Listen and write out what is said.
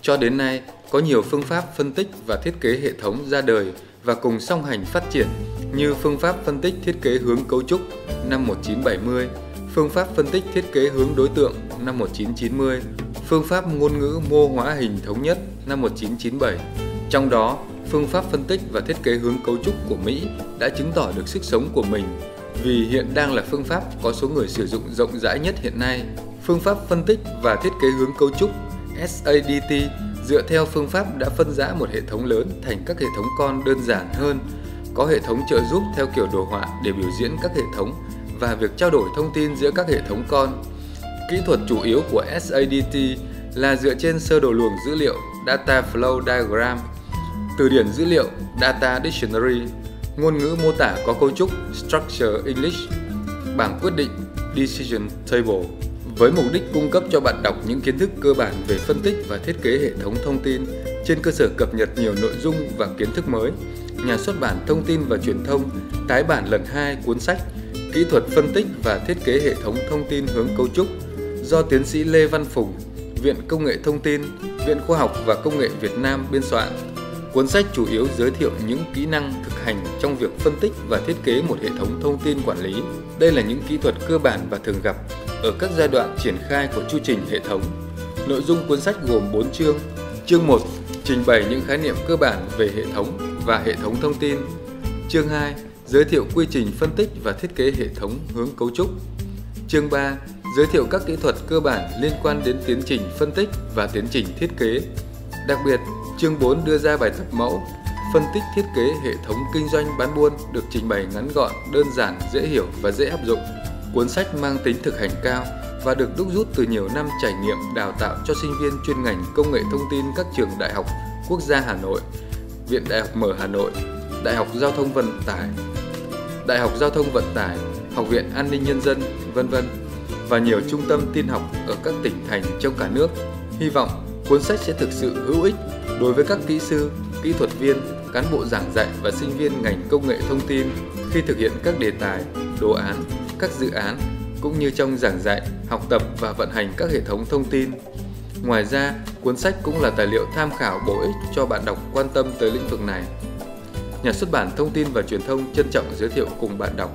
Cho đến nay, có nhiều phương pháp phân tích và thiết kế hệ thống ra đời và cùng song hành phát triển như phương pháp phân tích thiết kế hướng cấu trúc năm 1970, phương pháp phân tích thiết kế hướng đối tượng năm 1990, phương pháp ngôn ngữ mô hóa hình thống nhất năm 1997. Trong đó, phương pháp phân tích và thiết kế hướng cấu trúc của Mỹ đã chứng tỏ được sức sống của mình vì hiện đang là phương pháp có số người sử dụng rộng rãi nhất hiện nay. Phương pháp phân tích và thiết kế hướng cấu trúc SADT dựa theo phương pháp đã phân rã một hệ thống lớn thành các hệ thống con đơn giản hơn, có hệ thống trợ giúp theo kiểu đồ họa để biểu diễn các hệ thống và việc trao đổi thông tin giữa các hệ thống con. Kỹ thuật chủ yếu của SADT là dựa trên sơ đồ luồng dữ liệu Data Flow Diagram, từ điển dữ liệu Data Dictionary, ngôn ngữ mô tả có cấu trúc Structure English, bảng quyết định Decision Table với mục đích cung cấp cho bạn đọc những kiến thức cơ bản về phân tích và thiết kế hệ thống thông tin trên cơ sở cập nhật nhiều nội dung và kiến thức mới. Nhà xuất bản Thông tin và Truyền thông tái bản lần 2 cuốn sách Kỹ thuật phân tích và thiết kế hệ thống thông tin hướng cấu trúc do tiến sĩ Lê Văn Phùng, Viện Công nghệ Thông tin, Viện Khoa học và Công nghệ Việt Nam biên soạn. Cuốn sách chủ yếu giới thiệu những kỹ năng thực hành trong việc phân tích và thiết kế một hệ thống thông tin quản lý. Đây là những kỹ thuật cơ bản và thường gặp ở các giai đoạn triển khai của chu trình hệ thống. Nội dung cuốn sách gồm 4 chương. Chương 1 trình bày những khái niệm cơ bản về hệ thống và hệ thống thông tin. Chương 2 giới thiệu quy trình phân tích và thiết kế hệ thống hướng cấu trúc. Chương 3 giới thiệu các kỹ thuật cơ bản liên quan đến tiến trình phân tích và tiến trình thiết kế. Đặc biệt, chương 4 đưa ra bài tập mẫu phân tích thiết kế hệ thống kinh doanh bán buôn được trình bày ngắn gọn, đơn giản, dễ hiểu và dễ áp dụng. Cuốn sách mang tính thực hành cao và được đúc rút từ nhiều năm trải nghiệm đào tạo cho sinh viên chuyên ngành công nghệ thông tin các trường đại học Quốc gia Hà Nội, Viện Đại học Mở Hà Nội, Đại học Giao thông Vận tải, Đại học Giao thông Vận tải, Học viện An ninh Nhân dân, vân vân và nhiều trung tâm tin học ở các tỉnh thành trong cả nước. Hy vọng cuốn sách sẽ thực sự hữu ích đối với các kỹ sư, kỹ thuật viên, cán bộ giảng dạy và sinh viên ngành công nghệ thông tin khi thực hiện các đề tài, đồ án, các dự án cũng như trong giảng dạy, học tập và vận hành các hệ thống thông tin. Ngoài ra, cuốn sách cũng là tài liệu tham khảo bổ ích cho bạn đọc quan tâm tới lĩnh vực này. Nhà xuất bản Thông tin và Truyền thông trân trọng giới thiệu cùng bạn đọc